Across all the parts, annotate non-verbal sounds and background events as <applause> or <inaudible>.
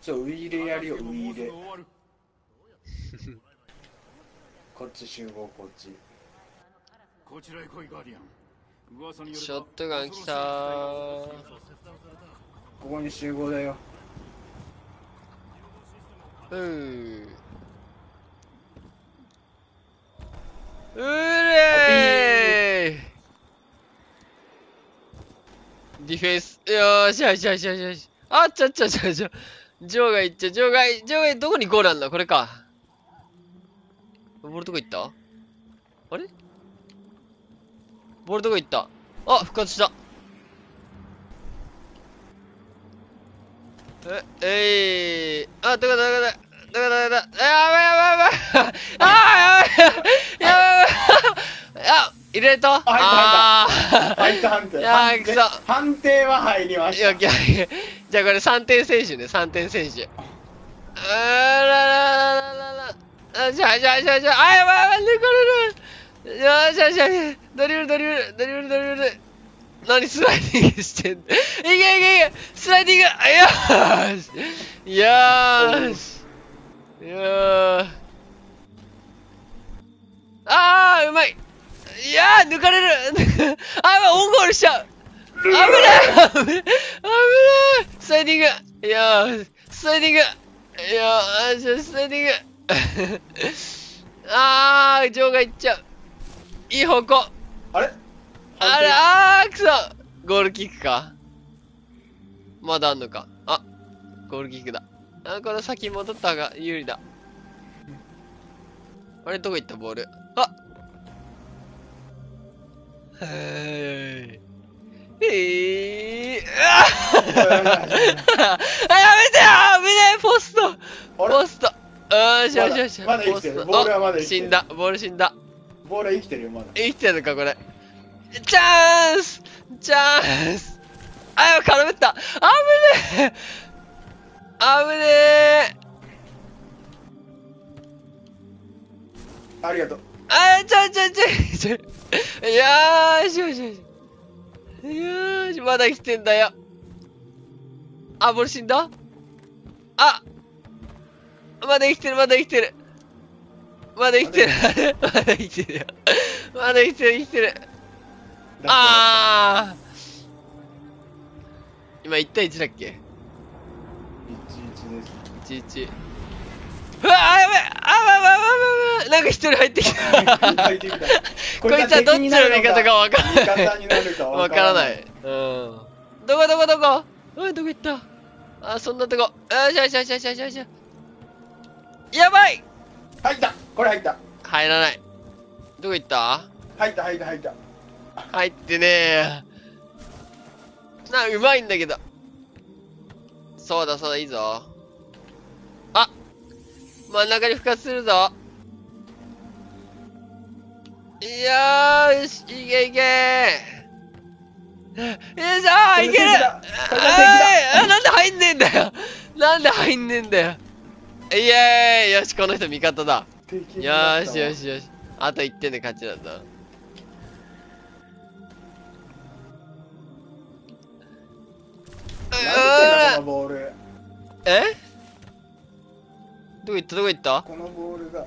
ちょウイイレやるよウイイレ。<laughs> こっち集合こっち。こちらへ来いガーディアン。ショットガン来たー。ここに集合だよ。う。ーうれーディフェンス。よーしよしよしよしよし。あっちゃっちゃっちゃっちゃ場外行っちゃ場外場外どこにゴールあんだ？これか。ボールどこ行った？あれ？ボールどこ行った？あ復活した。え、えい、あ、どこだ、どこだ、どこだ、どこだ、やばいやばいやばい。あー、やばい。やばいやばい。あ、入れた？入ったあ入った判定。いやー判定判定は入りましたじゃあこれ3点選手ね、3点選手。あらららららら。あ、じゃあ、じゃあ、じゃあ、じゃあ、あ、やばいやばい、抜かれる。よしよしよし、ドリブル、ドリブル、ドリブル、ドリブル。何スライディングしてんの？いけいけいけ。スライディング。あよーし。よーし。よーあーうまい。いやー抜かれる。<laughs> あオンゴールしちゃう。危ない危ない危ない。スライディング。いやースライディング。いやースライディング。<laughs> あー場外行っちゃう。いい方向。あれ？あれ、あー、くそ。ゴールキックか。まだあんのか。あ、ゴールキックだ。あ、この先戻った方が有利だ。あれ、どこ行ったボール？あへー。えー、<laughs> ああやめてよ危ねえポスト。ポスト。よしよしよし。まだ生きてる？ボールはまだ死んだ。ボール死んだ。ボールは生きてるよまだ。生きてるのか、これ。チャンス。チャンス。あ、や絡めた。危ねえ。危ねえ。ありがとう。あ、ちょちょちょちょ。よーしよしよし。よーし、まだ生きてんだよ。あ、ボール死んだ？あまだ生きてる、まだ生きてる。まだ生きてる。まだ生きてるよ。<laughs> まだ生きてる、生きてる。あー今1対1だっけ？11です ?11。うわあやばいやばいやばいやばいなんか一人入ってきた。こいつはどっちの味方かわかんないわからない。うん。どこどこどこ？おい、どこ行った？あ、そんなとこ。よしよしよしよしよしよし。やばい入ったこれ入った入らない。どこ行った？入った入った入った入ってねえ。な、うまいんだけど。そうだそうだ、いいぞ。あ真ん中に復活するぞ。いやーし、いけ。いけよいしょーいけるあなんで入んねえんだよ。なんで入んねえんだよ。イエーイ。よし、この人味方だ。よしよしよし。あと1点で勝ちだ。なんでこのボール？え？どこ行った？どこ行った？このボールが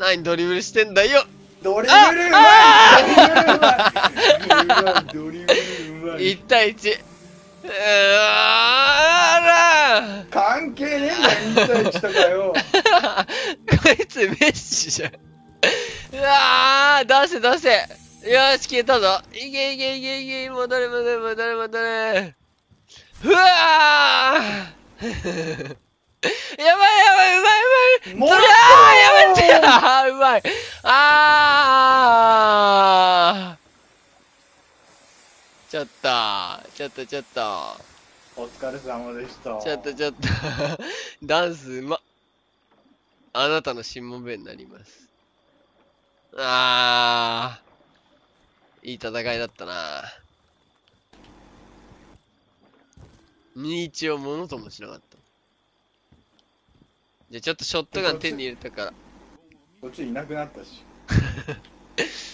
何ドリブルしてんだよ。ドリブルうまあいドリブルうまい。ドリブルうまい !1 対1。うー。あ関係ねえんだよ1対1とかよ。ら <laughs> こいつメッシじゃん。うわー出せ出せ。よし消えたぞ。いけいけいけいけ戻れ戻れ戻れ戻れ。うわー！<laughs> やばいやばいうまいうまいい。あー。ちょっとちょっとちょっと。お疲れ様でした。ちょっとちょっと。<laughs> ダンスうま。っあなたのしもべになります。あー。いい戦いだったな。2-1をものともしなかった。じゃあちょっとショットガン手に入れたからこっちいなくなったし。<laughs>